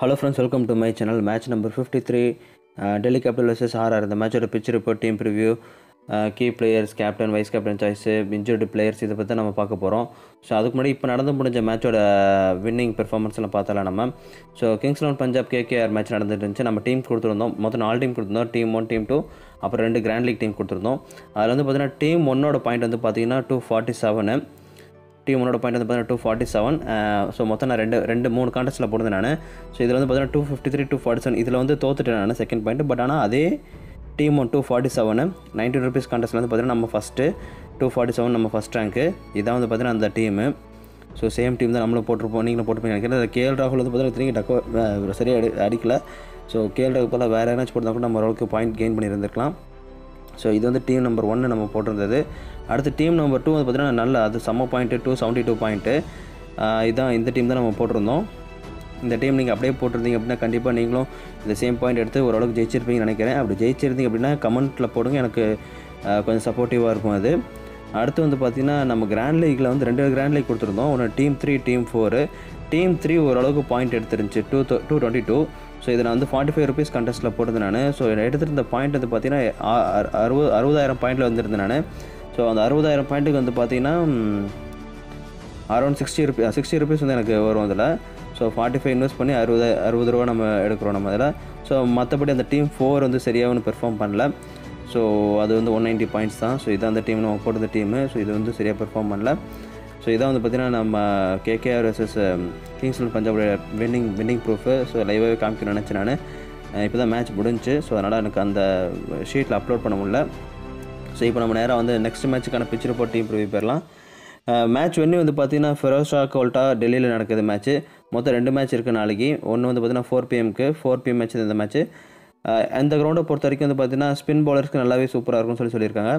Hello friends welcome to my channel match number fifty three Delhi capital versus RR இந்த மேட்சோட pitch report team preview key players captain vice captain choice injured players இதை பற்றி நம்ம பார்க்க போகிறோம் so அதுக்கு முன்னாடி இப்போ நடந்து முடிஞ்ச மேட்சோட வின்னிங் பெர்ஃபார்மன்ஸ்லாம் பார்த்தலாம் நம்ம. So kings eleven Punjab KKR match நடந்துட்டு இருந்துச்சு. நம்ம டீம் கொடுத்துருந்தோம். மொத்தம் நாலு டீம் கொடுத்துருந்தோம். டீம் ஒன் டீம் டூ அப்புறம் ரெண்டு கிராண்ட் லீக் டீம் கொடுத்துருந்தோம். அதில் வந்து பார்த்தீங்கன்னா டீம் ஒன்னோட பாயிண்ட் வந்து பார்த்தீங்கன்னா டூ ஃபார்ட்டி செவனு டீம் ஒன்னோட பாயிண்ட் வந்து பார்த்தீங்கன்னா டூ ஃபார்ட்டி செவன் ஸோ மொத்தம் நான் ரெண்டு ரெண்டு மூணு கான்டெஸ்ட்டில் போடுறது நான். ஸோ இதில் வந்து பார்த்தீங்கன்னா two fifty three two forty seven இதில் வந்து தோத்துட்டேன் நான் செகண்ட் பாயிண்ட் பட் ஆனால் அதே team one two forty seven nineteen rupees கான்டெஸ்ட்டில் வந்து பார்த்தீங்கன்னா நம்ம ஃபஸ்ட்டு டூ ஃபார்ட்டி செவன் நம்ம ஃபஸ்ட் ரேங்க்கு இதான் வந்து பார்த்தீங்கன்னா அந்த டீமு ஸோ சேம் டீம் தான் நம்மளும் போட்டிருப்போம் நீங்களும் போட்டுருப்பீங்க நினைக்கிறேன். கேஎல் ராகுல் வந்து பார்த்தீங்கன்னா திரும்பி டக்கோ சரியாக அடி அடிக்கல. ஸோ கேஎல் ராகுல் வேறு ஏதாச்சும் போட்டால் கூட நம்ம ஓரளவுக்கு பாயிண்ட் கெயின் பண்ணியிருந்திருக்கலாம். ஸோ இது வந்து டீம் நம்பர் ஒன்று நம்ம போட்டிருந்தது. அடுத்து டீம் நம்பர் டூ வந்து பார்த்தீங்கன்னா நல்ல அது செம்ம point two seventy two point இதுதான் இந்த டீம் தான் நம்ம போட்டிருந்தோம். இந்த டீம் நீங்கள் அப்படியே போட்டிருந்தீங்க அப்படின்னா கண்டிப்பாக நீங்களும் இந்த சேம் பாயிண்ட் எடுத்து ஓரளவுக்கு ஜெயிச்சிருப்பீங்கன்னு நினைக்கிறேன். அப்படி ஜெயிச்சிருந்தீங்க அப்படின்னா கமெண்ட்டில் போடுங்க. எனக்கு கொஞ்சம் சப்போர்ட்டிவாக இருக்கும் அது. அடுத்து வந்து பார்த்திங்கன்னா நம்ம கிராண்ட் லீக்கில் வந்து ரெண்டு கிராண்ட் லீக் கொடுத்துருந்தோம். ஒன்று team three team four team three ஓரளவுக்கு point எடுத்துருந்துச்சு. Two two twenty two so இதை நான் வந்து ஃபார்ட்டி ஃபைவ் ருபீஸ் கண்டஸ்ட்டில் போட்டது நான். ஸோ எடுத்துருந்த பாயிண்ட் வந்து பார்த்தீங்கன்னா அறுபது அறுபதாயிரம் பாயிண்டில் வந்திருந்தேன் நான். ஸோ அந்த அறுபதாயிரம் பாயிண்ட்டுக்கு வந்து பார்த்தீங்கன்னா around sixty rupee sixty rupees வந்து எனக்கு வரும் அதில். ஸோ ஃபார்ட்டி ஃபைவ் இன்வெஸ்ட் பண்ணி அறுபது அறுபது ரூபா நம்ம எடுக்கிறோம் நம்ம அதில் ஸோ மற்றபடி அந்த டீம் ஃபோர் வந்து சரியாக ஒன்று பெர்ஃபார்ம் பண்ணல. ஸோ அது வந்து ஒன் நைன்ட்டி பாயிண்ட்ஸ் தான். ஸோ இதான் அந்த டீம் நம்ம போட்டது டீமு ஸோ இது வந்து சரியாக பெர்ஃபார்ம் பண்ணல. ஸோ இதான் வந்து பார்த்திங்கன்னா நம்ம கேகேஆர் எஸ்எஸ் கிங்ஸ் um, பஞ்சாபோட வின்னிங் வின்னிங் ப்ரூஃபு ஸோ லைவாகவே காமிக்கணும்னு நினச்சேன் நான். இப்போ தான் மேட்ச் முடிஞ்சுச்சு ஸோ அதனால் எனக்கு அந்த ஷீட்டில் அப்லோட் பண்ண முடியல. ஸோ இப்போ நம்ம நேராக வந்து நெக்ஸ்ட் மேட்ச்சுக்கான பிக்சர் போட்டி டீம் ப்ரிவியூ போயிடலாம். மேட்ச் வென்னி வந்து பார்த்தீங்கன்னா ஃபெரோஷா கோல்ட்டா டெல்லியில் நடக்குது மேட்ச்சு மொத்தம் ரெண்டு மேட்ச் இருக்குது நாளைக்கு. ஒன்று வந்து பார்த்தீங்கன்னா ஃபோர் பிஎம்க்கு ஃபோர் பிஎம் மேட்ச் இந்த மேட்ச்சு அந்த கிரவுண்டை பொறுத்த வரைக்கும் வந்து பார்த்தீங்கன்னா ஸ்பின் பவுலர்ஸ்க்கு நல்லாவே சூப்பராக இருக்கும்னு சொல்லி சொல்லியிருக்காங்க.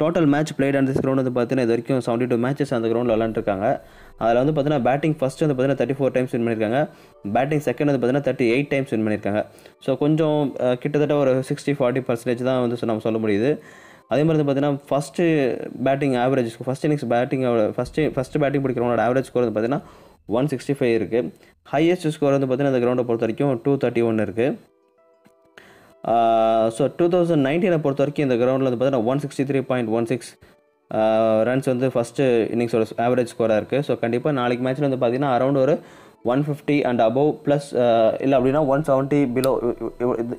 டோட்டல் மேட்ச் பிளேட் அந்த கிரௌண்ட் வந்து பார்த்தீங்கன்னா இது வரைக்கும் செவன்ட்டி டூ மேட்சஸ் அந்த கிரௌண்ட் விளாண்டுருக்காங்க அதில் வந்து பார்த்தீங்கன்னா பேட்டிங் ஃபஸ்ட்டு வந்து பார்த்தீங்கன்னா தேர்ட்டி ஃபோர் டைம்ஸ் வின் பண்ணியிருக்காங்க. பேட்டிங் செகண்ட் வந்து பார்த்தீங்கன்னா தேர்ட்டி எயிட் டைம்ஸ் வின் பண்ணியிருக்காங்க. ஸோ கொஞ்சம் கிட்டத்தட்ட ஒரு சிக்ஸ்டி ஃபார்ட்டி பர்சன்டேஜ் தான் வந்து நம்ம சொல்ல முடியுது. அதே மாதிரி வந்து பார்த்தீங்கன்னா first batting average first innings பேட்டிங்கோட first first batting பிடிக்கிறவங்களோட ஆவரேஜ் ஸ்கோர் வந்து பார்த்தீங்கன்னா ஒன் சிக்ஸ்டி ஃபைவ் இருக்குது ஹையஸ்ட் ஸ்கோர் வந்து பார்த்தீங்கன்னா அந்த கிரௌண்டை பொறுத்த வரைக்கும் டூ தேர்ட்டி ஒன் இருக்குது ஸோ டூ தௌசண்ட் நைன்டீனை பொறுத்த வரைக்கும் இந்த கிரவுண்டில் வந்து பார்த்தீங்கன்னா one sixty three point one six runs வந்து ஃபஸ்ட்டு இன்னிங்ஸோட ஆவரேஜ் ஸ்கோராக இருக்குது ஸோ கண்டிப்பாக நாளைக்கு மேட்ச்சில் வந்து பார்த்தீங்கன்னா அரௌண்ட் ஒரு one fifty and above plus இல்லை அப்படின்னா ஒன் செவன்ட்டி பிலோ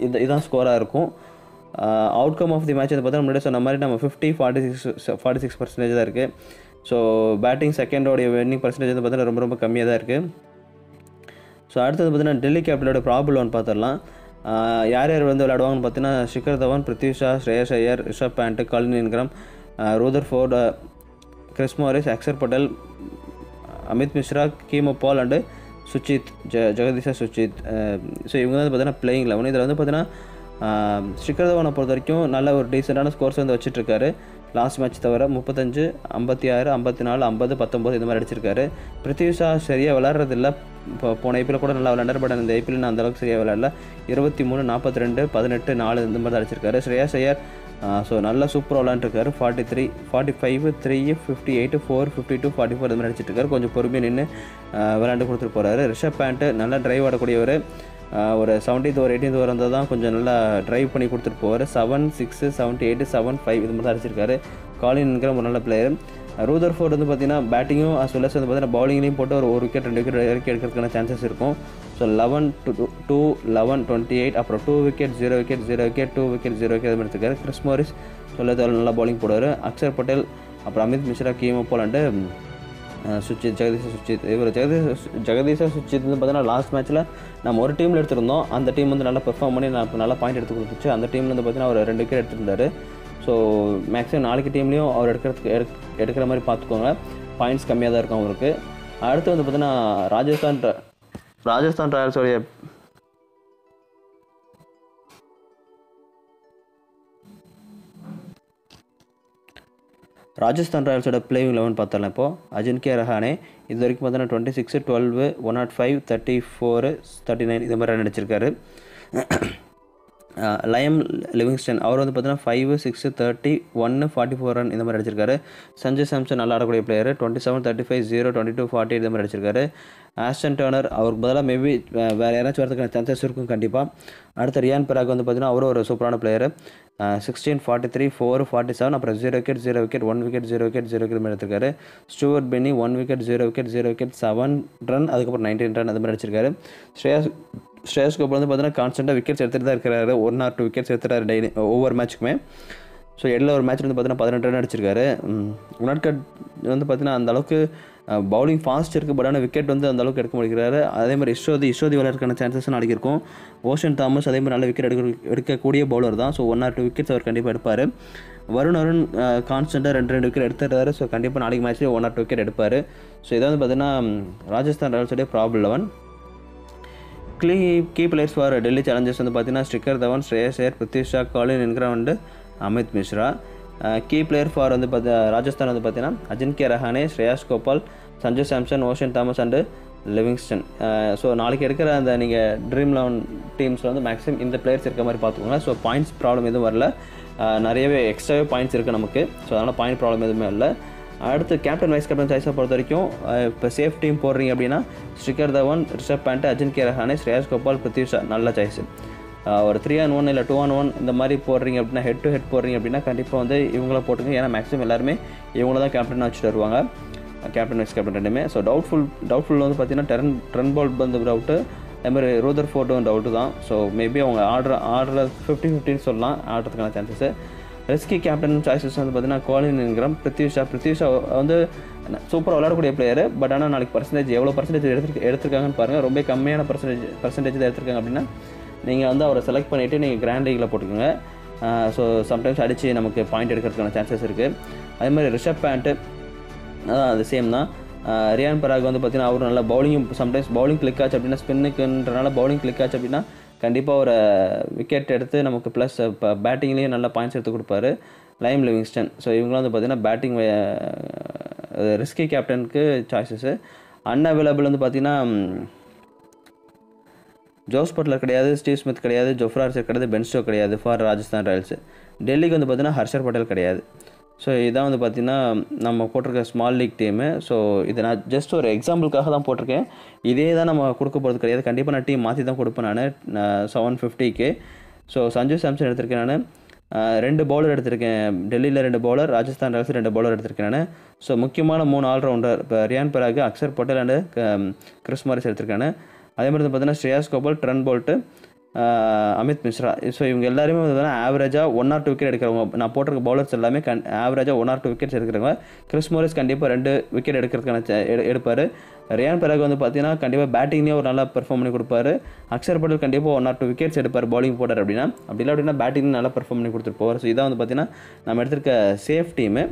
இது இதுதான் ஸ்கோராக இருக்கும். Outcome of the match வந்து பார்த்தா முன்னாடி சொன்ன மாதிரி நம்ம fifty forty six forty six percentage தான் இருக்குது ஸோ பேட்டிங் செகண்டோடைய வின்னிங் பர்சன்டேஜ் வந்து பார்த்தீங்கன்னா ரொம்ப ரொம்ப கம்மியாக தான் இருக்குது ஸோ அடுத்தது பார்த்தீங்கன்னா டெல்லி கேபிட்டலோட ப்ராப்ளம்னு பார்த்துடலாம். யார் யார் வந்து விளையாடுவாங்கன்னு பார்த்தீங்கன்னா Shikhar Dhawan Prithvi Shaw Shreyas Iyer Rishabh Pant Colin Ingram Rutherford Chris Morris Axar Patel Amit Mishra Keemo Paul and Suchith ஜ ஜெகதீஷா சுச்சித். ஸோ இவங்க வந்து பார்த்தீங்கன்னா பிளேயிங் லெவன் இதில் வந்து பார்த்தீங்கன்னா ஷிகர் தவானை பொறுத்த வரைக்கும் நல்ல ஒரு டீசெண்டான ஸ்கோர்ஸ் வந்து வச்சிட்ருக்காரு லாஸ்ட் மேட்ச் தவிர முப்பத்தஞ்சு ஐம்பத்தி ஆறு ஐம்பத்தி நாலு ஐம்பது பத்தொம்போது இந்த மாதிரி அடிச்சிருக்காரு. பிருத்திவிஷா சரியாக விளாட்றதில்ல இப்போ போன ஐபிஎல் கூட நல்லா விளாண்டார் பட் அந்த ஐபிஎல் நான் அந்தளவுக்கு சரியாக விளாடல இருபத்தி மூணு நாற்பத்தி ரெண்டு பதினெட்டு நாலு இந்த மாதிரி தான் அடிச்சிருக்காரு. ஸ்ரேயா ஐயர் ஸோ நல்லா சூப்பராக விளாண்டுருக்காரு forty three forty five three fifty eight four fifty two forty four இந்த மாதிரி அடிச்சிட்டு இருக்காரு கொஞ்சம் பொறுமையாக நின்று விளாண்டு கொடுத்துட்டு போகிறாரு ரிஷப் பேண்ட்டு நல்லா டிரைவ் ஆடக்கூடியவர். ஒரு செவன்டீத் ஒரு எயிட்டீன்த் ஒரு இருந்தால் தான் கொஞ்சம் நல்லா ட்ரைவ் பண்ணி கொடுத்துட்டு போவார். Seven six seventy eight seven five இது மாதிரி தான் அடிச்சிருக்காரு. காலின்ங்கிற ஒரு நல்ல பிளேயர் ரூதர் ஃபோர்ட் வந்து பார்த்தீங்கன்னா பேட்டிங்கும் அஸ் வெல் வந்து பார்த்தீங்கன்னா பவுலிங்லேயும் போட்டு ஒரு ஒரு விக்கெட் ரெண்டு விக்கெட் இறக்கி எடுக்கிறதுக்கான சான்சஸ் இருக்கும். So eleven two two eleven twenty eight அப்புறம் two wicket zero wicket zero wicket two wicket zero wicket அது மாதிரி எடுத்துக்காரு கிறிஸ் மோரிஸ் சொல்ல நல்லா பவுலிங் போடுவார். அக்ஷர் பட்டேல் அப்புறம் அமித் மிஸ்ரா கீமோ போலான்ட்டு சுச்சித் ஜெகதீஷ் சுச்சித். இவர் ஜெகதீஷ் ஜெகதீஷ் சுச்சித் வந்து பார்த்தீங்கன்னா லாஸ்ட் மேட்ச்சில் நம்ம ஒரு டீமில் எடுத்திருந்தோம். அந்த டீம் வந்து நல்லா பெர்ஃபார்ம் பண்ணி நான் நல்லா பாயிண்ட் எடுத்து கொடுத்துச்சு. அந்த டீமில் வந்து பார்த்தீங்கன்னா அவர் ரெண்டு விக்கெட் எடுத்திருந்தார். ஸோ மேக்ஸிமம் நாளைக்கு டீம்லேயும் அவர் எடுக்கிறதுக்கு எடுக்- எடுக்கிற மாதிரி பார்த்துக்கோங்க பாயிண்ட்ஸ் கம்மியாக தான் இருக்கும் அவருக்கு. அடுத்து வந்து பார்த்தீங்கன்னா ராஜஸ்தான் ராஜஸ்தான் ராயல்ஸோடைய ராஜஸ்தான் ராயல்ஸோட பிளேயிங் லெவன் பார்த்தலாம் இப்போ. அஜின்கே ரஹானே இது வரைக்கும் பார்த்தோன்னா twenty six twelve one not five thirty four thirty nine இது மாதிரி ரன் அடிச்சிருக்காரு. லயம் லிவிங்ஸ்டன் அவர் வந்து பார்த்தீங்கன்னா ஃபைவ் சிக்ஸ் தேர்ட்டி ஒன்று ஃபார்ட்டி ஃபோர் ரன் இந்த மாதிரி அடிச்சிருக்காரு. சஞ்சய் சாம்சன் நல்லா ஆடக்கூடிய player twenty seven thirty five zero twenty two forty இந்த மாதிரி அடிச்சிருக்காரு. ஆஸ்டன் டர்னர் அவருக்கு பதிலாக மேபி வேறு யாராச்சும் வரதுக்கான சான்சஸ் இருக்கும் கண்டிப்பாக அடுத்த ரியான் பராக் வந்து பார்த்தீங்கன்னா அவரும் ஒரு சூப்பரான player sixteen forty three four forty seven அப்புறம் zero wicket zero wicket one wicket zero wicket zero wicket எடுத்திருக்காரு. Stuart Binny one wicket zero wicket zero wicket seven run அதுக்கப்புறம் நைன்டீன் ரன் அது மாதிரி அடிச்சிருக்காரு. ஸ்ரேயாஸ் ஸ்ரேயஸ் கோபால் வந்து பார்த்தீங்கன்னா கான்ஸ்டண்ட்டாக விக்கெட்ஸ் எடுத்துகிட்டு தான் இருக்கிறாரு. ஒன் ஆர் டூ விக்கெட்ஸ் எடுத்துட்டாரு டெய்லி ஒவ்வொரு மேட்ச்சுக்குமே ஸோ இடையில ஒரு மேட்ச் வந்து பார்த்தீங்கன்னா பதினெட்டு ரன் அடிச்சிருக்காரு. உனாட்கட் வந்து பார்த்தீங்கன்னா அந்த அளவுக்கு பவுலிங் ஃபாஸ்ட் இருக்குது பட் ஆனால் விக்கெட் வந்து அந்த அளவுக்கு எடுக்க முடிக்கிறாரு அதே மாதிரி இஸ்ரோதி இஸ்ரோதி விளையாடுறதுக்கான சான்சஸ் நாளைக்கு இருக்கும் ஓஷன் தாமஸ் அதே மாதிரி நல்ல விக்கெட் எடுக்க எடுக்கக்கூடிய பவுலர் தான். So one or two wickets அவர் கண்டிப்பாக எடுப்பார். வருண் அருண் கான்ஸ்டண்ட்டாக ரெண்டு ரெண்டு விக்கெட் எடுத்துடுறாரு. ஸோ கண்டிப்பாக நாளைக்கு மேட்ச்லேயே ஒன் ஆர் டூ விக்கெட் எடுப்பார். ஸோ இதை வந்து பார்த்தீங்கன்னா ராஜஸ்தான் ராயல்ஸோடைய problem eleven clean key players for Delhi challengers வந்து பார்த்தீங்கன்னா Shikhar Dhawan Shreyas Iyer Prithvi Shaw Colin Ingram Amit Mishra key player for வந்து பார்த்தா ராஜஸ்தான் வந்து பார்த்தீங்கன்னா Ajinkya Rahane Shreyas Gopal Sanju Samson Oshane Thomas and Livingstone so நாளைக்கு எடுக்கிற அந்த நீங்கள் ட்ரீம் லெவன் டீம்ஸில் வந்து மேக்ஸிமம் இந்த பிளேயர்ஸ் இருக்க மாதிரி பார்த்துக்கோங்க. ஸோ பாயிண்ட்ஸ் ப்ராப்ளம் எதுவும் வரல. Uh, நிறையவே எக்ஸ்ட்ராவே பாயிண்ட்ஸ் இருக்குது நமக்கு. ஸோ அதனால் பாயிண்ட் ப்ராப்ளம் எதுவுமே இல்லை. அடுத்து கேப்டன் வைஸ் கேப்டன் சாய்ஸை பொறுத்த வரைக்கும் இப்போ சேஃப் டீம் போடுறீங்க அப்படின்னா ஸ்ரிகர் தவன் ரிஷப் பேண்ட் அஜின் கே ரஹானே ஸ்ரேயாஸ் கோபால் பிருத்விஷா நல்ல சாய்ஸ் ஒரு த்ரீ ஆன் ஒன் இல்லை டூ ஆன் ஒன் இந்த மாதிரி போடுறீங்க அப்படின்னா ஹெட் டு ஹெட் போடுறீங்க அப்படின்னா கண்டிப்பாக வந்து இவங்கள போட்டுங்க ஏன்னா மேக்ஸிமம் எல்லாருமே இவங்கள தான் கேப்டன் வச்சுட்டு வருவாங்க. கேப்டன் வைஸ் கேப்டன் ரெண்டுமே. ஸோ டவுட்ஃபுல் டவுட்ஃபுல் வந்து பார்த்தீங்கன்னா டெரன் ட்ரென் பால் வந்து டவுட்டு அதே மாதிரி ரோதர் ஃபோட்டோவும் டவுட்டு தான். ஸோ மேபி அவங்க ஆர்டர் ஆர்டரில் ஃபிஃப்டி ஃபிஃப்டின்னு சொல்லலாம். ஆடுறதுக்கான சான்சஸ் ரெஸ்கி கேப்டன் சாய்ஸஸ் வந்து பார்த்தீங்கன்னா கோலின் என்கிறம் பிருத்விஷா பிருத்விஷா வந்து சூப்பராக விளையாடக்கூடிய பிளேயர் பட் ஆனால் நாளைக்கு பர்சன்டேஜ் எவ்வளோ பர்சன்டேஜ் எடுத்து எடுத்திருக்காங்கன்னு பாருங்கள் ரொம்ப கம்மியான பர்சன்டேஜ் பர்சன்டேஜ் தான் எடுத்திருக்காங்க அப்படின்னா நீங்கள் வந்து அவரை செலக்ட் பண்ணிவிட்டு நீங்கள் கிராண்ட் லீகில் போட்டுக்கோங்க. ஸோ சம்டைம்ஸ் அடித்து நமக்கு பாயிண்ட் எடுக்கிறதுக்கான சான்சஸ் இருக்குது அதே மாதிரி ரிஷப் பேண்ட்டு அதான் அது சேம் தான். ரியான் பராக் வந்து பார்த்தீங்கன்னா அவர் நல்லா பவுலிங்கும் சம்டைம்ஸ் பவுலிங் கிளிக் ஆச்சு அப்படின்னா ஸ்பின்னுக்குன்றனால பவுலிங் கிளிக் ஆச்சு அப்படின்னா கண்டிப்பாக ஒரு விக்கெட் எடுத்து நமக்கு ப்ளஸ் இப்போ பேட்டிங்லேயும் நல்ல பாயிண்ட்ஸ் எடுத்து கொடுப்பாரு. லைம் லிவிங்ஸ்டன் ஸோ இவங்களாம் வந்து பார்த்தீங்கன்னா பேட்டிங் ரிஸ்கி கேப்டனுக்கு சாய்ஸஸ்ஸு அன்அவைலபிள் வந்து பார்த்தீங்கன்னா ஜோஸ் பட்லர் கிடையாது ஸ்டீவ் ஸ்மித் கிடையாது ஜொஃப்ரா ஹர்ஷர் கிடையாது பென்ஸ்டோ கிடையாது ஃபார் ராஜஸ்தான் ராயல்ஸ் டெல்லிக்கு வந்து பார்த்தீங்கன்னா ஹர்ஷர் பட்டேல் கிடையாது. ஸோ இதான் வந்து பார்த்திங்கன்னா நம்ம போட்டிருக்க ஸ்மால் லீக் டீமு ஸோ இதை நான் ஜஸ்ட் ஒரு எக்ஸாம்பிளுக்காக தான் போட்டிருக்கேன். இதே தான் நம்ம கொடுக்க போகிறது கிடையாது. கண்டிப்பாக நான் டீம் மாற்றி தான் கொடுப்பேன் நான். செவன் ஃபிஃப்டிக்கு ஸோ சஞ்சு சாம்சன் எடுத்திருக்கேன் நான். ரெண்டு பவுலர் எடுத்திருக்கேன். டெல்லியில் ரெண்டு பவுலர் ராஜஸ்தான் ராயல்ஸ் ரெண்டு பவுலர் எடுத்திருக்கேன் நான். ஸோ முக்கியமான மூணு ஆல்ரவுண்டர் இப்போ Riyan Parag Axar Patel and Chris Morris எடுத்திருக்கேன் அதே மாதிரி பார்த்தீங்கன்னா Shreyas Gopal Trent Boult Amit Mishra. So இவங்க எல்லாருமே வந்து ஆவரேஜாக ஒன் ஆர் டூ விக்கெட் எடுக்கிறவங்க. நான் போட்டிருக்க பவுலர்ஸ் எல்லாமே கண் ஆவரேஜாக ஒன் ஆர் டூ விக்கெட்ஸ் எடுக்கிறவங்க. கிறிஸ் மோரிஸ் கண்டிப்பாக ரெண்டு விக்கெட் எடுக்கிறதுக்கான எடுப்பார். ரியான் பிறகு வந்து பார்த்தீங்கன்னா கண்டிப்பாக பேட்டிங்லேயே ஒரு நல்லா பெர்ஃபார்ம் பண்ணி கொடுப்பாரு. அக்ஷர் பட்டேல் கண்டிப்பாக ஒன் ஆர் டூ விக்கெட்ஸ் எடுப்பார் பவுலிங் போட்டார் அப்படின்னா. அப்படி இல்லை அப்படின்னா பேட்டிங் நல்லா பெர்ஃபார்ம் பண்ணி கொடுத்துட்டு போவார். ஸோ இதான் வந்து பார்த்தீங்கன்னா நம்ம எடுத்திருக்க சேஃப் டீமு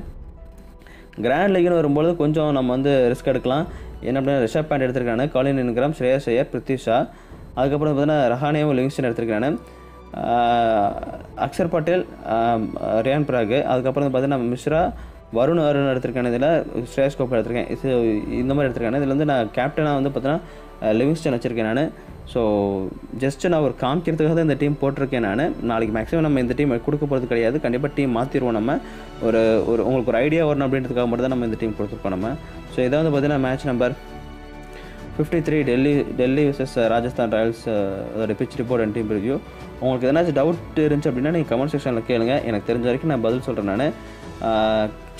கிராண்ட் லீக்னு வரும்போது கொஞ்சம் நம்ம வந்து ரிஸ்க் எடுக்கலாம். என்ன அப்படின்னா ரிஷப் பேண்ட் எடுத்திருக்காங்க. காலின் இன்கிராம் ஸ்ரேயஸ் ஐயர் பிருத்விஷா அதுக்கப்புறம் பார்த்தீங்கன்னா ரஹானேவும் லிவிங்ஸ்டன் எடுத்திருக்காங்க அக்ஷர் பட்டேல் ரியான் பிராகு அதுக்கப்புறம் பார்த்தீங்கன்னா மிஸ்ரா வருண் அருண் எடுத்திருக்கேன் இதில் ஸ்ரேயஸ் கோப்பர் எடுத்திருக்கேன். இது இந்த மாதிரி எடுத்திருக்கேன். இதில் வந்து நான் கேப்டனாக வந்து பார்த்தீங்கன்னா லிவிங்ஸ்டன் வச்சுருக்கேன் நான். ஸோ ஜஸ்ட்டு நான் ஒரு காமிக்கிறதுக்காக தான் இந்த டீம் போட்டிருக்கேன் நான். நாளைக்கு மேக்ஸிமம் நம்ம இந்த டீம் கொடுக்க போகிறது கிடையாது. கண்டிப்பாக டீம் மாற்றிடுவோம் நம்ம. ஒரு ஒரு உங்களுக்கு ஒரு ஐடியா வரணும் அப்படின்றதுக்காக மட்டும் தான் நம்ம இந்த டீம் கொடுத்துருப்போம் நம்ம. ஸோ இதை வந்து பார்த்தீங்கன்னா match number fifty three Delhi Delhi versus Rajasthan Royals அதோட pitch report and team review உங்களுக்கு எதனாச்சும் டவுட் இருந்துச்சு அப்படின்னா நீங்கள் கமெண்ட் செக்ஷனில் கேளுங்க. எனக்கு தெரிஞ்ச வரைக்கும் நான் பதில் சொல்கிறேன் நான்.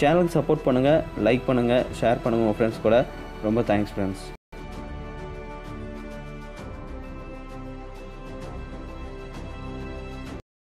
சேனலுக்கு சப்போர்ட் பண்ணுங்கள் லைக் பண்ணுங்கள் ஷேர் பண்ணுங்கள் உங்கள் ஃப்ரெண்ட்ஸ் கூட. ரொம்ப தேங்க்ஸ் ஃப்ரெண்ட்ஸ்